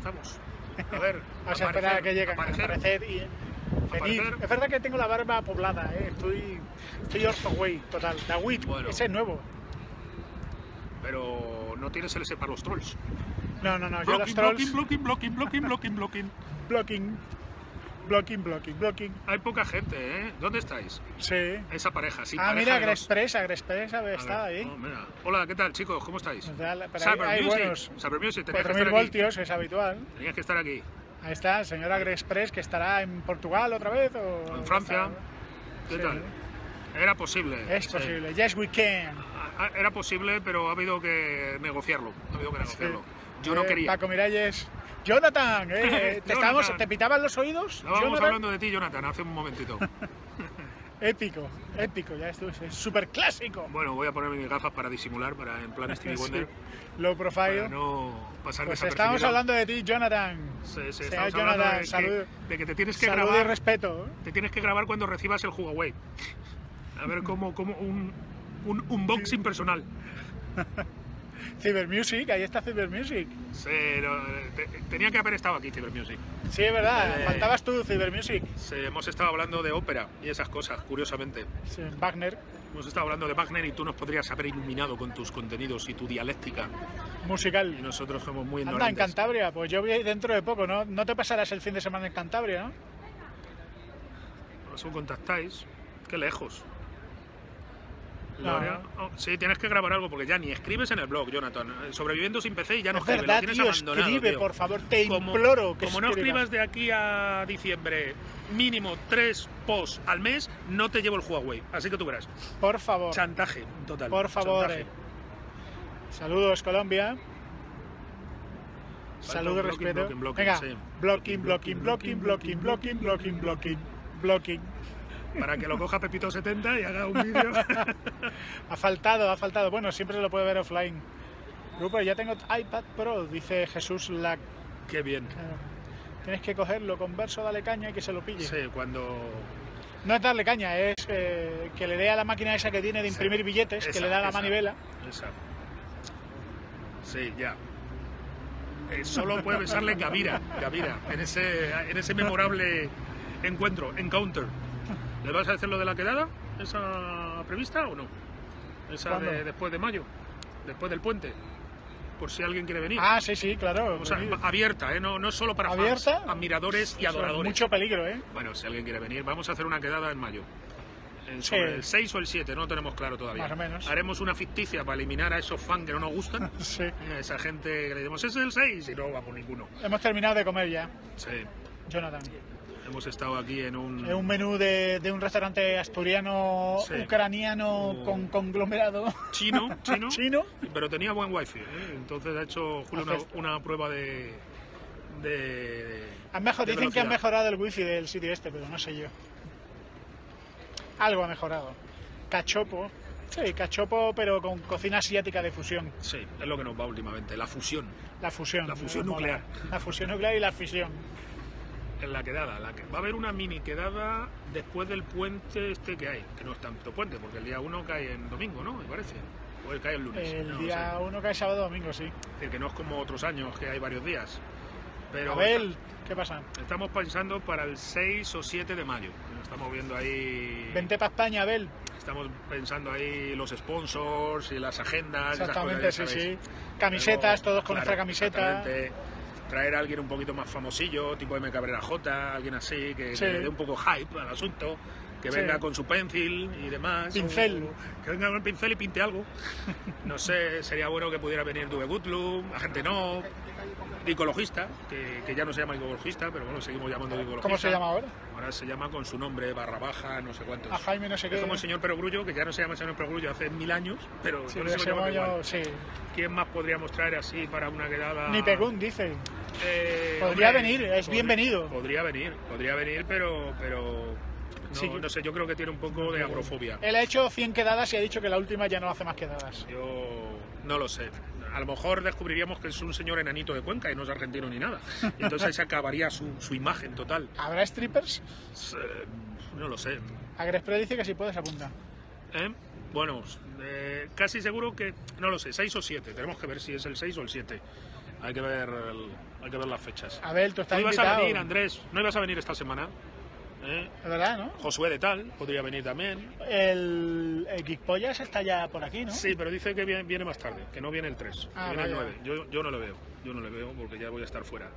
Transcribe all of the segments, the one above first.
estamos. A ver, Vamos a esperar a que lleguen, aparecer. aparecer y venir. Aparecer. Es verdad que tengo la barba poblada, ¿eh? estoy, estoy orthoway, total. La WIT, Bueno. ese es nuevo. Pero no tienes el S para los trolls. No, no, no, yo los Blocking, trolls, blocking, blocking, blocking, blocking, blocking. blocking, blocking, blocking, blocking. Hay poca gente, ¿eh? ¿Dónde estáis? Sí. Esa pareja, sí. ah, pareja mira, de dos. Agrexpress, Agrexpress A ver, está ahí. oh, mira. Hola, ¿qué tal, chicos? ¿Cómo estáis? Cyber hay, hay Music. buenos. Cyber Music, tenías que 4.000 estar aquí. voltios, es habitual. Tenías que estar aquí. Ahí está, el señor Agrexpress, que estará en Portugal otra vez o... En Francia. ¿Qué Sí. tal? Era posible. Es sí. posible. Yes, we can. Ah, ah, Era posible, pero ha habido que negociarlo. Ha habido que negociarlo. Yo no Eh, quería. Paco Miralles. Jonathan, eh, ¿te, estábamos- Jonathan. ¿te pitaban los oídos? Estábamos Jonathan? hablando de ti, Jonathan, hace un momentito. Épico, épico, ya estuvo, es súper clásico. bueno, voy a ponerme mis gafas para disimular, para en plan Stevie Wonder, Low profile. para no pasar pues estábamos hablando de ti, Jonathan. Sí, sí, estamos hablando Jonathan, de, salud, que, de que te tienes que salud y grabar. respeto. Te tienes que grabar cuando recibas el Huawei. A ver cómo, cómo un, un unboxing personal. Cyber Music, ahí está Cyber Music. Sí, no, te- tenía que haber estado aquí, Cyber Music. Sí, es verdad, Eh. faltabas tú, Cyber Music. Sí, hemos estado hablando de ópera y esas cosas, curiosamente. Sí, Wagner, Hemos estado hablando de Wagner y tú nos podrías haber iluminado con tus contenidos y tu dialéctica. Y musical. nosotros somos muy Anda, en ignorantes. Cantabria, pues yo voy dentro de poco, ¿no? No te pasarás el fin de semana en Cantabria, ¿no? Por eso contactáis. Qué lejos. Gloria. Oh, sí, tienes que grabar algo porque ya ni escribes en el blog, Jonathan. Eh, Sobreviviendo sin PC y ya no es escribes, verdad, lo tienes tío, abandonado. escribe, tío. por favor, te como, imploro que como no escribas. de aquí a diciembre mínimo tres posts al mes, no te llevo el Huawei. Así que tú verás. Por favor, Chantaje, total. por favor. chantaje. eh. Saludos, Colombia. Saludos, respeto. blocking, blocking, Venga, blocking, blocking, blocking, blocking, blocking, blocking, blocking, blocking. Para que lo coja Pepito70 y haga un vídeo. Ha faltado, ha faltado. Bueno, siempre se lo puede ver offline. Grupo, ya tengo iPad Pro, dice Jesús Lac. Qué bien. Tienes que cogerlo con verso, dale caña y que se lo pille. Sí, cuando. No es darle caña, es eh, que le dé a la máquina esa que tiene de imprimir billetes, que le da la esa, manivela. Esa. Sí, ya. Eh, solo puede besarle Gavira, Gavira, en ese, en ese memorable encuentro, encounter. ¿Le vas a decir lo de la quedada? ¿Esa prevista o no? Esa de después de mayo, después del puente, por si alguien quiere venir. Ah, sí, sí, claro. o sea, abierta, ¿eh? no, no solo para ¿Abierta? fans, admiradores y Eso, adoradores. Mucho peligro, ¿eh? Bueno, si alguien quiere venir, vamos a hacer una quedada en mayo. En sobre Sí. el 6 o el 7, no lo tenemos claro todavía. Más o menos. Haremos una ficticia para eliminar a esos fans que no nos gustan. Sí. a esa gente que le decimos, es el 6 y no vamos ninguno. Hemos terminado de comer ya, Sí, Jonathan. Hemos estado aquí en un... Es un menú de, de un restaurante asturiano, Sí. ucraniano, con conglomerado chino, chino, chino. pero tenía buen wifi. ¿eh? Entonces ha hecho Julio una, una prueba de... de Han mejor, de dicen que han mejorado el wifi del sitio este, pero no sé yo. Algo ha mejorado. Cachopo. Sí, cachopo, pero con cocina asiática de fusión. Sí, es lo que nos va últimamente, la fusión. La fusión. La fusión nuclear. La fusión nuclear y la fisión. En la quedada, la que va a haber una mini quedada después del puente este que hay, que no es tanto puente, porque el día 1 cae en domingo, ¿no? Me parece. O él cae el lunes. El no día sé. uno cae sábado domingo, sí. Es decir, que no es como otros años que hay varios días. Pero Abel, ¿qué pasa? estamos pensando para el 6 o 7 de mayo. Estamos viendo ahí. Vente para España, Abel. Estamos pensando ahí los sponsors y las agendas. y esas Exactamente, cosas, sí, sí. Camisetas, Pero, todos con claro, nuestra camiseta. Traer a alguien un poquito más famosillo, tipo M. Cabrera J, alguien así, que, Sí. que le dé un poco hype al asunto, que Sí. venga con su pencil y demás. Pincel. o que venga con el pincel y pinte algo. No sé, sería bueno que pudiera venir Dube Goodlum, la gente no, ecologista, que, que ya no se llama ecologista, pero bueno, seguimos llamando ecologista. ¿Cómo se llama ahora? Ahora se llama con su nombre, barra baja, no sé cuántos. A Jaime no sé Es qué. como el señor Perogrullo, que ya no se llama señor Perogrullo hace mil años, pero Sí, llamando llamo igual. yo, sí. ¿Quién más podríamos traer así para una quedada? Ni Pegún, dice. Eh, Podría venir, es podri- bienvenido. Podría venir, podría venir, pero, pero no, Sí. no sé, yo creo que tiene un poco de agrofobia. Él ha hecho 100 quedadas y ha dicho que la última ya no hace más quedadas. Yo no lo sé. A lo mejor descubriríamos que es un señor enanito de Cuenca y no es argentino ni nada. Y entonces ahí se acabaría su, su imagen total. ¿Habrá strippers? Eh, No lo sé. Agrespre dice que si puedes apunta. ¿Eh? Bueno, eh, casi seguro que, no lo sé, 6 o 7. Tenemos que ver si es el 6 o el 7. Hay que ver, el- hay que ver las fechas. A ver, tú estás ¿No ibas a invitado. venir, Andrés? ¿No ibas a venir esta semana? ¿Eh? Es verdad, ¿no? Josué de Tal podría venir también. El, el está ya por aquí, ¿no? Sí, pero dice que viene, viene más tarde, que no viene el 3, Ah, viene el vaya. 9. Yo, yo no le veo, yo no le veo porque ya voy a estar fuera.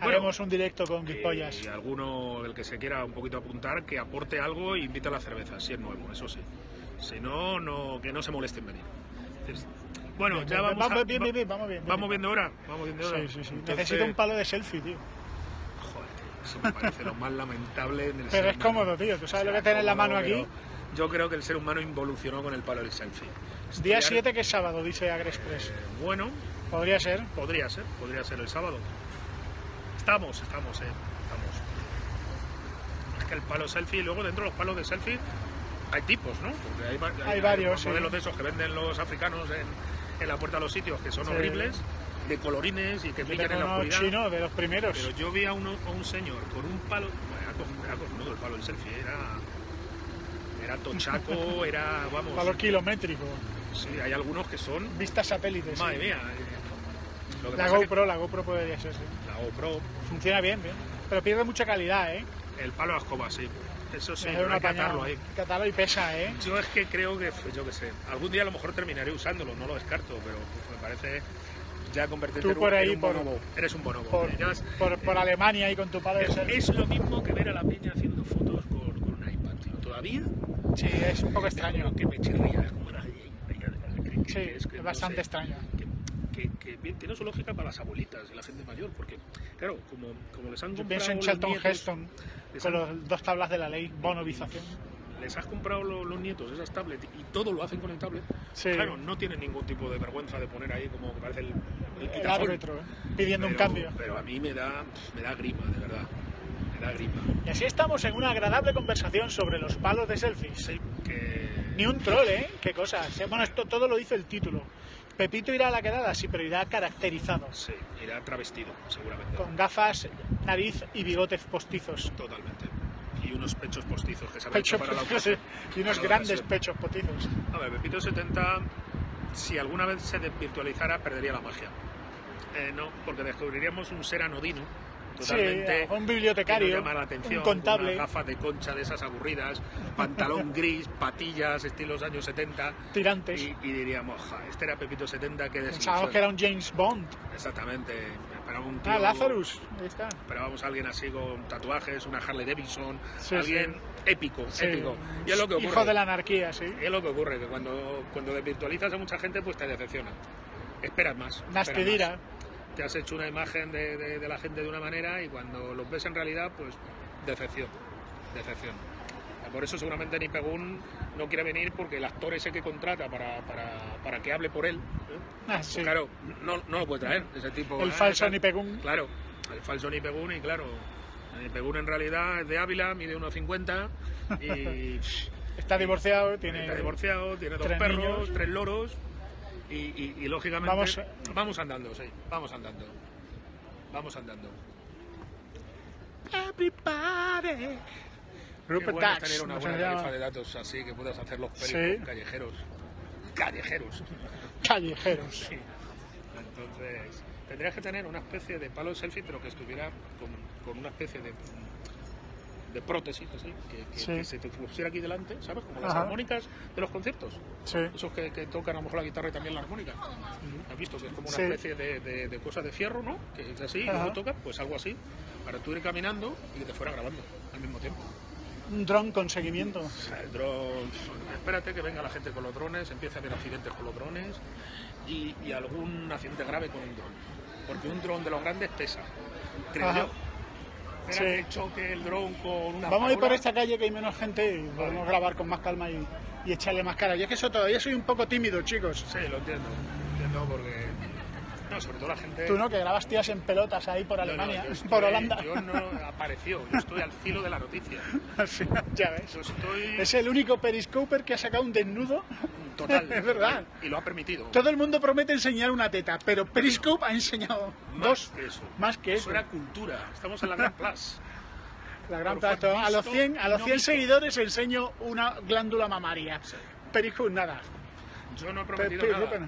Haremos un directo con Geek Pollas. Y alguno, el que se quiera un poquito apuntar, que aporte algo e invite a la cerveza, si es nuevo, eso sí. Si no, no que no se moleste en venir. Bueno, Bien, ya bien, vamos, a- bien, va- bien, vamos bien. vamos bien. viendo ahora, vamos viendo. Sí, sí, sí. Entonces, Necesito un palo de selfie, tío. Eso me parece lo más lamentable en el Pero ser es humano. cómodo, tío. Tú sabes O lo sea, que tienes en la mano aquí. Yo creo que el ser humano involucionó con el palo del selfie. Día Estudiar- 7 que es sábado, dice Agrexpress. Eh, bueno, Podría ser. Podría ser, podría ser el sábado. Estamos, estamos, eh, estamos. Es que el palo selfie, y luego dentro de los palos de selfie hay tipos, ¿no? Porque hay, va- Hay varios, sí. modelos de esos que venden los africanos en, en la puerta de los sitios, que son Sí. horribles, de colorines y que brillan en la oscuridad. chino de los primeros. Pero yo vi a, uno, a un señor con un palo, bueno, era co- era cojonudo el palo del selfie, era, era tochaco, era, vamos, Valor kilométrico. sí, hay algunos que son, Vista satélite. sí. madre mía. eh, lo que La que GoPro, la GoPro podría ser, sí. la GoPro Funciona bien, bien. Pero pierde mucha calidad, ¿eh? El palo a escoba, sí. Eso sí, pero hay que apañado. atarlo ahí. Hay que atarlo y pesa, ¿eh? Yo es que creo que, pues, yo qué sé, algún día a lo mejor terminaré usándolo, no lo descarto, pero pues, me parece ya convertirte Tú en un, por ahí, en un por- bonobo. Eres un bonobo. Por, Ya por, por Alemania y con tu palo de es, es lo mismo que ver a la peña haciendo fotos con, con un iPad, tío. Todavía Sí, es un poco es extraño. que me chirría, es como, que- Sí, es, que no bastante sé, extraño. Que, que- tiene su lógica para las abuelitas y la gente mayor, porque, claro, como, como les han Yo comprado pienso en Charlton Heston con los dos tablas de la ley, bonovización. Les has comprado lo- los, nietos esas tablets y todo lo hacen con el tablet, Sí. claro, no tienen ningún tipo de vergüenza de poner ahí como que parece el, el El árbitro, ¿eh? pidiendo un Pero- cambio. Pero a mí me da, me da grima, de verdad. Me da grima. Y así estamos en una agradable conversación sobre los palos de selfies. Sí, que... Ni un troll, ¿eh? Qué cosas. Bueno, esto todo lo dice el título. Pepito irá a la quedada, sí, pero irá caracterizado. Sí, irá travestido, seguramente. Con gafas, nariz y bigotes postizos. Totalmente. Y unos pechos postizos que se han Pecho para la ocasión. y unos Para grandes ocasión. pechos postizos. A ver, Pepito 70, si alguna vez se desvirtualizara, perdería la magia. Eh, no, porque descubriríamos un ser anodino, totalmente... sí, un bibliotecario, llama la atención, un contable, con unas gafas de concha de esas aburridas, pantalón gris, patillas, estilos años 70, tirantes. y, y diríamos, ja, este era Pepito 70, que Pensábamos que era un James Bond. Exactamente, esperaba un tío... Ah, Lazarus. Ahí está. Esperábamos a alguien así con tatuajes, una Harley Davidson, Sí, alguien épico, Sí. épico. Y es lo que ocurre. Hijo de la anarquía, sí. Y es lo que ocurre, que cuando, cuando desvirtualizas a mucha gente, pues te decepciona. Esperas más. esperas Nastedira. más. Te has hecho una imagen de, de- de la gente de una manera y cuando los ves en realidad, pues decepción. Decepción. Por eso seguramente Nipegun no quiere venir porque el actor ese que contrata para, para, para que hable por él, ¿eh? Ah, Pues sí. claro, no, no lo puede traer, ese tipo. El ah, falso Nipegun. Claro, el falso Nipegun y claro, el Nipegun en realidad es de Ávila, mide 1,50 y Está divorciado, tiene. está divorciado, tiene dos perros, niños. tres loros y, y- y, lógicamente Vamos- vamos andando, sí, vamos andando. Vamos andando. Everybody. Rupert bueno Dax. tener una ¿cómo se buena tarifa de datos así que puedas hacer los Sí. callejeros. Callejeros. Callejeros. Sí. Entonces, tendrías que tener una especie de palo selfie, pero que estuviera con, con una especie de, de prótesis, así, que, que- Sí. que se te pusiera aquí delante, ¿sabes? Como las Ajá. armónicas de los conciertos. Sí. Esos que, que tocan a lo mejor la guitarra y también la armónica. ¿Has visto? Que es como una Sí. especie de, de, de cosa de fierro, ¿no? Que es así, y Ajá. luego toca, pues algo así, para tú ir caminando y que te fuera grabando al mismo tiempo. Un dron con seguimiento. El dron, espérate que venga la gente con los drones, empieza a haber accidentes con los drones y, y algún accidente grave con un dron. Porque un dron de los grandes pesa, creo Ajá. yo. Sí. que choque el dron con una Vamos a ir por esta calle que hay menos gente y podemos grabar con más calma y, y echarle más cara. Yo es que eso todavía soy un poco tímido, chicos. Sí, lo entiendo. Entiendo porque... No, sobre todo la gente... Tú no, que grabas tías en pelotas ahí por No, no, Alemania, yo estoy- por Holanda. Yo no apareció, yo estoy al filo de la noticia. Ya ves. Yo estoy Es el único periscoper que ha sacado un desnudo. total. es verdad. Y lo ha permitido. Todo el mundo promete enseñar una teta, pero Periscope ha enseñado Más dos. que eso. Más que eso. Eso era cultura. Estamos en la Gran Plus. La gran plato. A los visto 100, a los no 100 visto. seguidores enseño una glándula mamaria. Sí. Periscope nada. Yo no he Pe- prometido Periscope nada.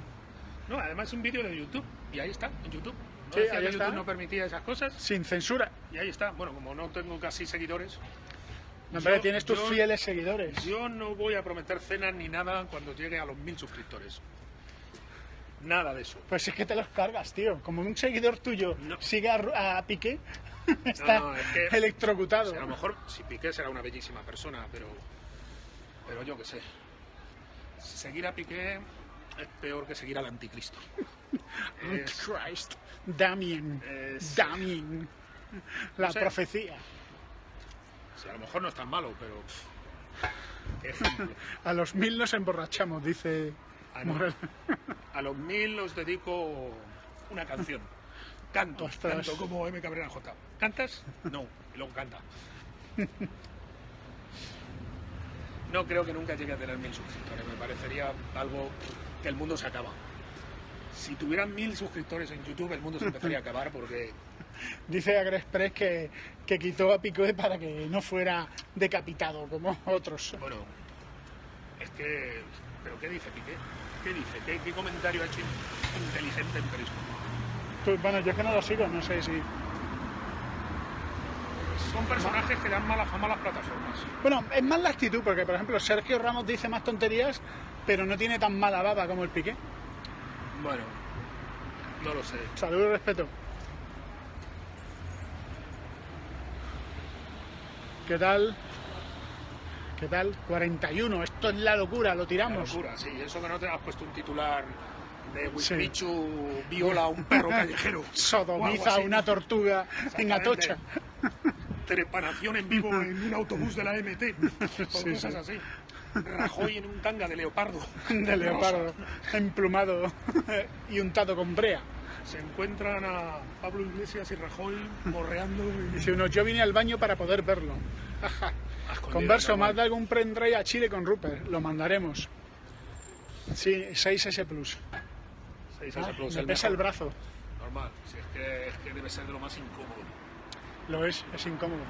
no. No, además es un vídeo de YouTube. Y ahí está, en YouTube. ¿No Sí, ahí que está. YouTube no permitía esas cosas? Sin censura. Y ahí está. Bueno, como no tengo casi seguidores, No, hombre, Yo- tienes tus yo- fieles seguidores. yo no voy a prometer cenas ni nada cuando llegue a los mil suscriptores. Nada de eso. Pues es que te los cargas, tío. Como un seguidor tuyo No. sigue a, Piqué, está no, es que- electrocutado. O sea, a lo mejor si Piqué será una bellísima persona, pero, pero yo qué sé. Seguir a Piqué es peor que seguir al anticristo. Es- Christ, Damien, Es- Damien. La No sé. profecía. o sea, a lo mejor no es tan malo, pero... A los mil nos emborrachamos, dice Ah, no. A los mil os dedico una canción. Canto, Ostras. canto como M. Cabrera J. ¿Cantas? No, y luego canta. No creo que nunca llegue a tener mil suscriptores. Me parecería algo que el mundo se acaba. Si tuvieran mil suscriptores en YouTube, el mundo se empezaría a acabar porque Dice AgriExpress que, que quitó a Piqué para que no fuera decapitado como otros. Bueno, es que. ¿Pero qué dice Piqué? ¿Qué dice? ¿Qué, qué comentario ha hecho in- inteligente en Periscope? Pues, bueno, yo es que no lo sigo, no sé si... Son personajes que dan mala fama a las plataformas. Bueno, es más la actitud, porque por ejemplo Sergio Ramos dice más tonterías, pero no tiene tan mala baba como el Piqué. Bueno, no lo sé. Saludos y respeto. ¿Qué tal? ¿Qué tal? 41, esto es la locura, lo tiramos. locura, sí. Eso que no te has puesto un titular de Sí. Wismichu viola a un perro callejero. Sodomiza a una tortuga en. Atocha. Trepanación en vivo en un autobús de la MT. O Sí, cosas así. Rajoy en un tanga de leopardo. De leopardo, emplumado y untado con brea. Se encuentran a Pablo Iglesias y Rajoy morreando. y- Dice uno, yo vine al baño para poder verlo. Converso, de algún pendrive a Chile con Rupert. Lo mandaremos. Sí, 6S Plus. Seis Ah, S Plus, me el pesa el brazo. Normal. Si es, que, es que debe ser de lo más incómodo. Lo es, es incómodo.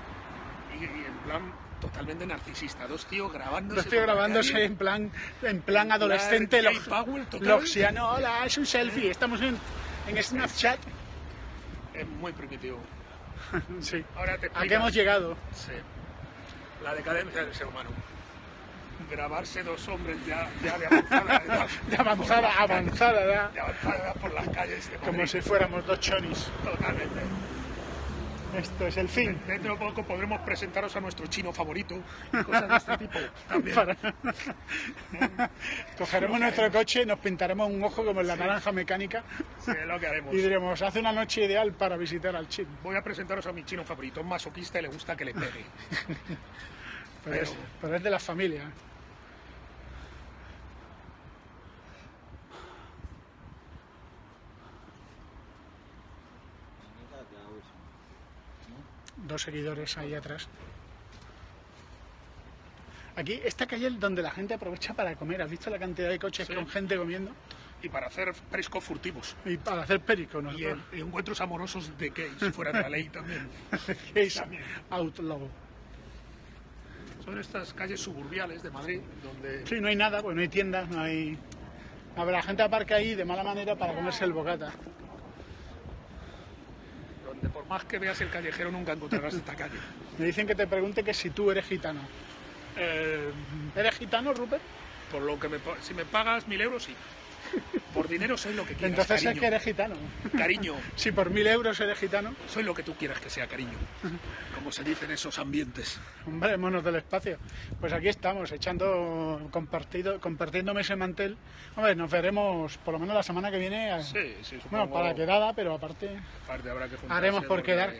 Y, y en plan totalmente narcisista. Dos tíos grabándose. Lo por la grabándose en plan, en plan adolescente. Power total. Loxiano, hola, es un selfie. Estamos en, en Snapchat. Es muy primitivo. Sí. Ahora te ¿A qué hemos llegado? Sí. La decadencia del ser humano. Grabarse dos hombres ya, ya de avanzada edad. De avanzada, avanzada edad. De avanzada edad por las calles de Como si fuéramos dos chonis. Totalmente. Esto es el fin. Dentro de poco podremos presentaros a nuestro chino favorito y cosas de este tipo. También. Para- Cogeremos nuestro coche, nos pintaremos un ojo como en la naranja mecánica Sí, es lo que haremos. y diremos, hace una noche ideal para visitar al chino. Voy a presentaros a mi chino favorito, un masoquista y le gusta que le pegue. Pero, Pero- es, pero es de la familia. Dos seguidores ahí atrás. Aquí, esta calle es donde la gente aprovecha para comer. ¿Has visto la cantidad de coches Sí. con gente comiendo? Y para hacer periscos furtivos. Y para hacer perico, ¿no? Y, en- y encuentros amorosos de si fuera de la ley también. Es también. outlaw. Son estas calles suburbiales de Madrid donde Sí, no hay nada, pues no hay tiendas, no hay... A ver, la gente aparca ahí de mala manera para comerse el bocata. Más que veas el callejero nunca encontrarás esta calle. Me dicen que te pregunte que si tú eres gitano. Eh, ¿Eres gitano, Rupert? por lo que me, si me pagas mil euros, sí. Por dinero soy lo que quieras, Entonces es cariño. que eres gitano. Cariño, Si por mil euros eres gitano, soy lo que tú quieras que sea, cariño. Como se dice en esos ambientes. hombre, monos del espacio. Pues aquí estamos, echando, compartido, compartiéndome ese mantel. Hombre, nos veremos por lo menos la semana que viene. a- Sí, sí, supongo. bueno, para quedada, pero aparte... Aparte habrá que Haremos por quedar.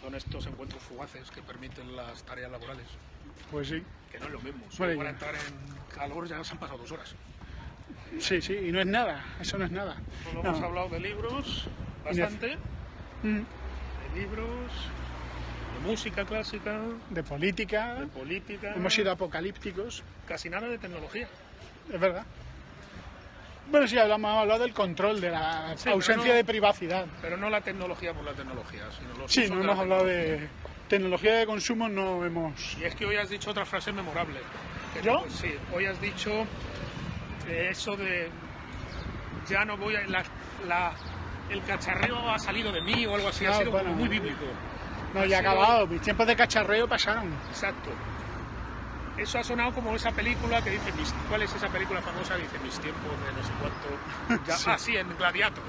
Son estos encuentros fugaces que permiten las tareas laborales. Pues sí. Que no es lo mismo. Bueno, Solo ya. para entrar en calor ya se han pasado dos horas. Sí, sí, y no es nada, eso no es nada. Solo No. hemos hablado de libros, bastante. Mm, De libros, de música clásica, De política, de política. hemos sido apocalípticos, Casi nada de tecnología. es verdad. Bueno, sí, hablamos, hemos hablado del control, de la Sí, ausencia no- de privacidad. Pero no la tecnología por la tecnología, sino los Sí, no hemos hablado de tecnología de consumo, no hemos... Y es que hoy has dicho otra frase memorable. ¿Yo? sí, hoy has dicho eso de ya no voy a la, la el cacharreo ha salido de mí o algo así, ha sido bueno. como muy bíblico. No, Ha ya ha sido- acabado. Mis tiempos de cacharreo pasaron. Exacto. Eso ha sonado como esa película que dice, mis- ¿cuál es esa película famosa? Dice, mis tiempos de no sé cuánto. Ya, Sí. Ah, sí, en Gladiator.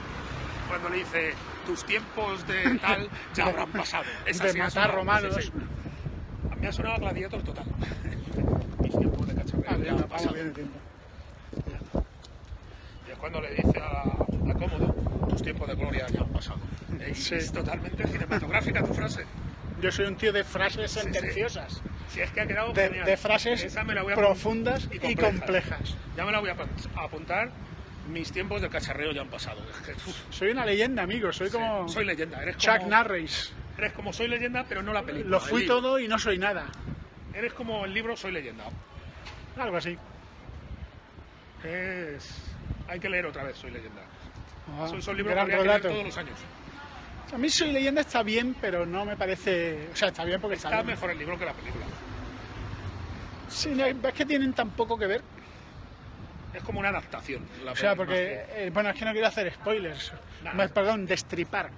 Cuando le dice, tus tiempos de tal ya habrán pasado. Esa de sí matar sonado, romanos. sí. A mí ha sonado Gladiator total. mis tiempos de cacharreo Ah, ya bien, han pasado. bien de tiempo. Y es cuando le dice a, a Cómodo, tus tiempos de gloria ya han pasado. Eh, Sí. Es totalmente cinematográfica tu frase. Yo soy un tío de frases Sí, sí. sentenciosas, Si es que ha quedado de, genial. de frases profundas y y complejas. Ya me la voy a apun- a apuntar. Mis tiempos de cacharreo ya han pasado. Es que, uf, Soy una leyenda, amigo. Soy sí, como soy leyenda. Eres Chuck como, Norris. eres como soy leyenda, pero no la película. Lo fui todo y no soy nada. Eres como el libro Soy leyenda. Algo así. Es... Hay que leer otra vez Soy leyenda. Ah, Son, son libros que que leer todos los años. A mí Soy leyenda está bien, pero no me parece... O sea, está bien porque está, Está bien. mejor el libro que la película. Sí, no, es que tienen tan poco que ver. Es como una adaptación. la O sea, porque... que- eh, bueno, es que no quiero hacer spoilers. Nada. Perdón, destripar.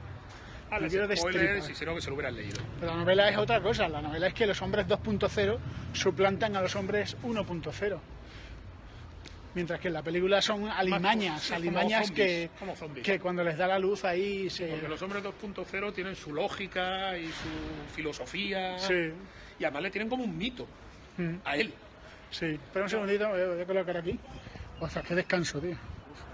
Ah, no quiero destripar. si que se lo hubieran leído. Pero la novela es otra cosa. La novela es que los hombres 2.0 suplantan a los hombres 1.0 Mientras que en la película son alimañas, alimañas zombies, que, que cuando les da la luz ahí se... Porque los hombres 2.0 tienen su lógica y su filosofía. Sí, Y además le tienen como un mito mm, a él. sí. Espera un segundito, voy a colocar aquí. O sea, qué descanso, tío.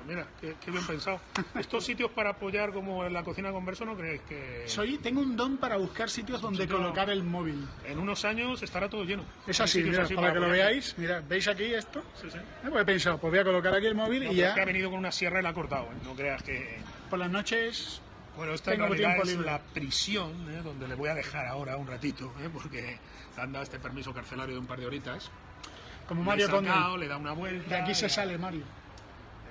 Mira, qué, qué bien pensado. ¿Estos sitios para apoyar como en la cocina converso no creéis que Soy, tengo un don para buscar sitios donde Sitio- colocar el móvil. en unos años estará todo lleno? Es así, mira, así para que lo veáis. Mira, ¿veis aquí esto? Sí, sí. Eh, pues he pensado, pues voy a colocar aquí el móvil No, y ya que ha venido con una sierra y la ha cortado. ¿eh? No creas que... por las noches... Bueno, esta en realidad es libre. la prisión, ¿eh? donde le voy a dejar ahora un ratito, ¿eh? porque han dado este permiso carcelario de un par de horitas. Como Mario Conde. le da una vuelta. De aquí se sale Mario.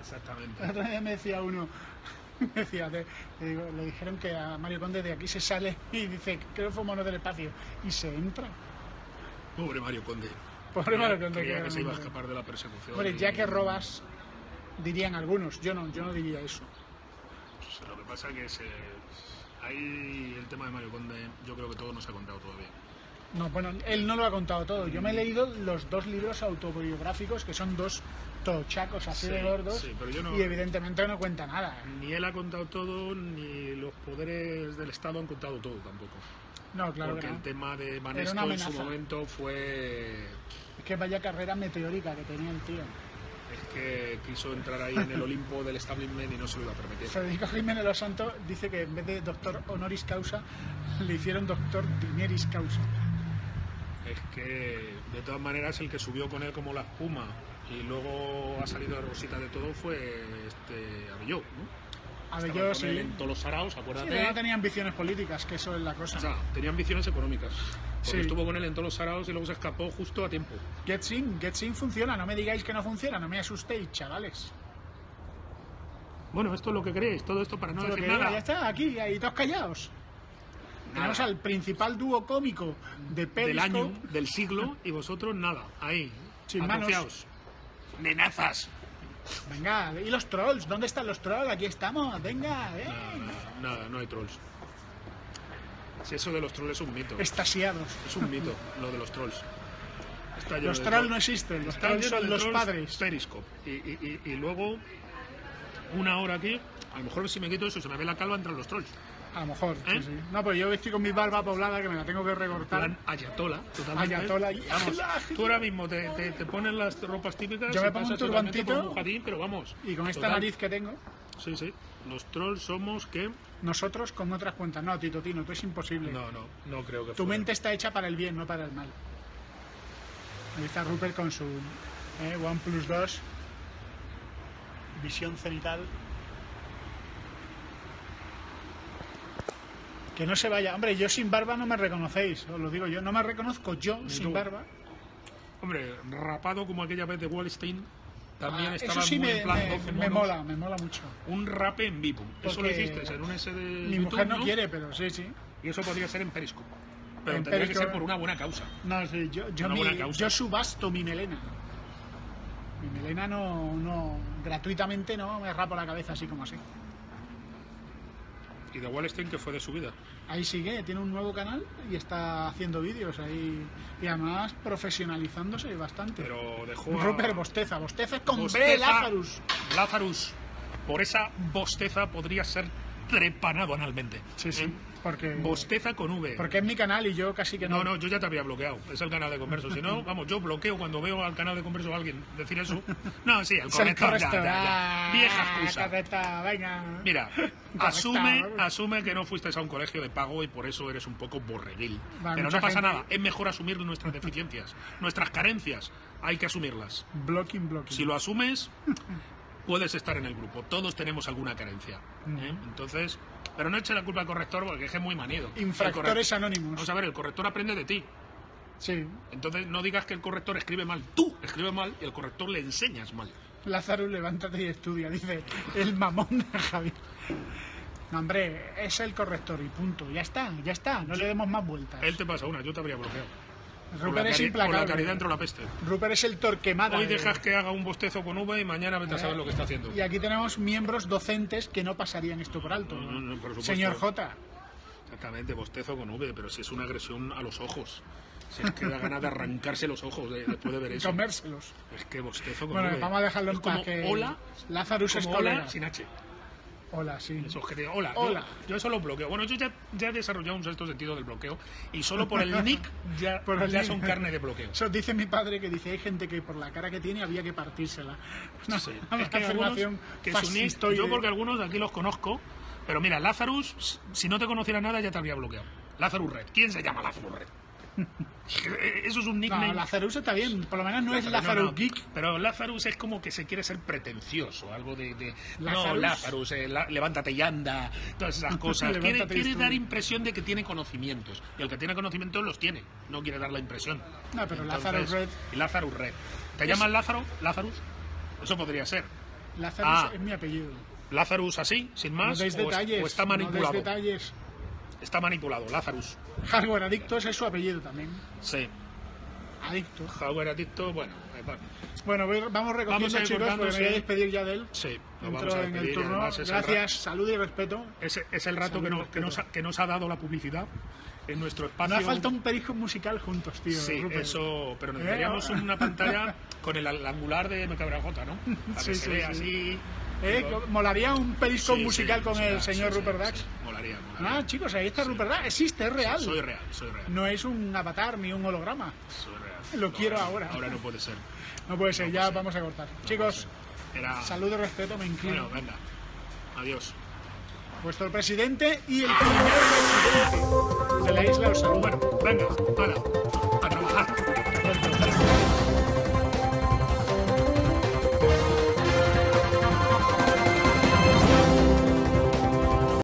Exactamente. Otro día me decía uno, me decía, de- le, digo- le dijeron que a Mario Conde de aquí se sale y dice, creo que fue mono del espacio, y se entra. Pobre Mario Conde. Pobre Creía- Mario Conde, creía que que se iba a escapar de la persecución. Hombre, y- ya que robas, dirían algunos, yo no, yo no diría eso. Pues, lo que pasa que se... ahí el tema de Mario Conde, yo creo que todo no se ha contado todavía. No, bueno, él no lo ha contado todo. Yo me he leído los dos libros autobiográficos, que son dos tochacos así Sí, de gordos, sí, pero yo no- y evidentemente no cuenta nada. Ni él ha contado todo, ni los poderes del Estado han contado todo tampoco. No, claro porque que no. el tema de una en su momento fue... Es que vaya carrera meteórica que tenía el tío. Es que quiso entrar ahí en el Olimpo del establishment y no se lo iba a permitir. Federico Jiménez Los Santos dice que en vez de doctor honoris causa, le hicieron doctor dineris causa. Es que, de todas maneras, el que subió con él como la espuma y luego ha salido de rosita de todo fue este Abelló, ¿no? A ver, Estaba yo con sí. él en todos los saraos, Sí, acuérdate. pero no tenía ambiciones políticas, que eso es la cosa. O sea, tenía ambiciones económicas. Porque Sí. estuvo con él en todos los saraos y luego se escapó justo a tiempo. Getsin, Getsin funciona, no me digáis que no funciona, no me asustéis, chavales. Bueno, esto es lo que creéis, todo esto para no decir que, nada. Ya está, aquí, ahí todos callados. Tenemos Nada. al principal dúo cómico de del Periscope. año, del siglo, y vosotros nada. Ahí, Sin manos. Nenazas. Venga, ¿y los trolls? ¿Dónde están los trolls? Aquí estamos, venga, eh. Nada, nada, no hay trolls. Si eso de los trolls es un mito. Estasiados. Es un mito, lo de los trolls. Los trolls no existen, los trolls son los trolls padres. Periscope. Y, y- y- y luego, una hora aquí, a lo mejor si me quito eso, se me ve la calva, entran los trolls. A lo mejor, ¿Eh? sí. No, pues yo estoy con mi barba poblada que me la tengo que recortar. Ayatola, totalmente. Ayatola Vamos, tú ahora mismo te, te, te pones las ropas típicas Yo me pongo un turbantito. un jardín, pero vamos. Y con esta total. nariz que tengo, Sí, sí. Los trolls somos que... nosotros con otras cuentas. No, Tito Tino, tú es imposible. No, no, no creo que Tu fuera. mente está hecha para el bien, no para el mal. Ahí está Rupert con su eh, OnePlus 2, visión cenital. Que no se vaya. Hombre, yo sin barba no me reconocéis, os lo digo yo. No me reconozco yo sin tú. barba. Hombre, rapado como aquella vez de Wallstein, también Ah, estaba eso sí muy me, en plan me- 12 me mola, me mola mucho. Un rape en vivo. Eso lo hiciste en un S de Mi YouTube, mujer no, quiere, pero sí, sí. Y eso podría ser en Periscope. Pero En tendría que ser por una buena causa. No, sí, yo, yo, Una mi- buena causa. yo subasto mi melena. Mi melena no, no, gratuitamente no me rapo la cabeza así como así. ¿Y de Wallenstein que fue de su vida? Ahí sigue, tiene un nuevo canal y está haciendo vídeos ahí. Y además profesionalizándose bastante. Pero dejó a... Rupert Bosteza, Bosteza con B, Bosteza. Lazarus. Lazarus, por esa bosteza podría ser trepanado analmente. Sí, sí, ¿Eh? porque, Bosteza con V. porque es mi canal y yo casi que no. No, no, yo ya te había bloqueado. Es el canal de converso. Si no, vamos, yo bloqueo cuando veo al canal de converso a alguien decir eso. No, sí, el corrector, ya, ya, ya. Ah, Vieja excusa. correcta, venga. Mira, Correcta. asume, asume que no fuiste a un colegio de pago y por eso eres un poco borreguil. Pero no pasa gente- nada. Es mejor asumir nuestras deficiencias, nuestras carencias. Hay que asumirlas. Blocking, blocking. Si lo asumes, puedes estar en el grupo. Todos tenemos alguna carencia. ¿eh? Entonces, pero no eche la culpa al corrector porque es muy manido. Infractores anónimos. Vamos a ver, el corrector aprende de ti. Sí, Entonces no digas que el corrector escribe mal. Tú escribes mal y el corrector le enseñas mal. Lazarus, levántate y estudia, dice el mamón de Javier. No, hombre, es el corrector y punto. Ya está, ya está, no le demos más vueltas. Él te pasa una, yo te habría bloqueado. Rupert es cari- por la implacable. caridad entró la peste. Rupert es el torquemada. Hoy de- dejas que haga un bostezo con V y mañana vete a saber lo que está haciendo. Y aquí tenemos miembros docentes que no pasarían esto por alto. No, no, no, por. Señor J. Exactamente, bostezo con V, pero si es una agresión a los ojos. Si es que da ganas de arrancarse los ojos de- después de ver eso. comérselos. Es que bostezo con Bueno, V. vamos a dejarlo en como paz. que hola, Lazarus es como hola sin H. Hola, sí. Eso, que te- hola. Hola. Yo, yo eso lo bloqueo. Bueno, yo ya, ya he desarrollado un sexto sentido del bloqueo y solo por el nick ya, Por el ya nick. son carne de bloqueo. Eso dice mi padre que dice hay gente que por la cara que tiene había que partírsela. Sí. una Es que afirmación que nick, fascistoide. yo porque algunos aquí los conozco, pero mira, Lazarus, si no te conociera nada ya te habría bloqueado. Lazarus Red. ¿Quién se llama Lazarus Red? Eso es un nickname. No, Lazarus está bien, por lo menos no es No, Lazarus no, Geek. Pero Lazarus es como que se quiere ser pretencioso, algo de... de- no, Lazarus. Lazarus, eh, la- levántate y anda, todas esas cosas. quiere quiere dar impresión de que tiene conocimientos. Y el que tiene conocimientos los tiene, no quiere dar la impresión. No, pero Lazarus Red- Y Lazarus Red. ¿Te Es- llamas Lázaro? ¿Lazarus? Eso podría ser. Lazarus Ah. es mi apellido. Lazarus así, sin No más, deis o, es- detalles. o está no deis manipulado. detalles. Está manipulado, Lazarus. Hardware Adictos es su apellido también. Sí. Adicto. Hardware adicto, bueno, bueno. Vamos recogiendo, Vamos a chicos, porque me voy a despedir ya de él. Sí, nos vamos a en el despedir y turno. además es el Gracias, salud y respeto. Es, es el rato que, no- respeto. que nos, ha, que nos ha dado la publicidad en nuestro No espacio. hace falta un perico musical juntos, tío. Sí, Rupert. eso, pero necesitaríamos Eh, una pantalla con el, el angular de MKBJ, ¿no? Para Sí, que sí, se vea sí. así. Eh, Molaría un perisco sí, musical sí, con el señor sí, Rupert Dax. molaría, molaría. Ah, chicos, ahí está Rupert Dax. Existe, es real. Soy real, soy real. No es un avatar ni un holograma. Soy real. Lo quiero ahora. Ahora no puede ser. No puede ser, No ya puede ser. vamos a cortar. No Chicos. Era... salud y respeto, me inclino. Bueno, venga. Adiós. Vuestro presidente y el primer presidente de la isla os saluda. Bueno, venga, hala.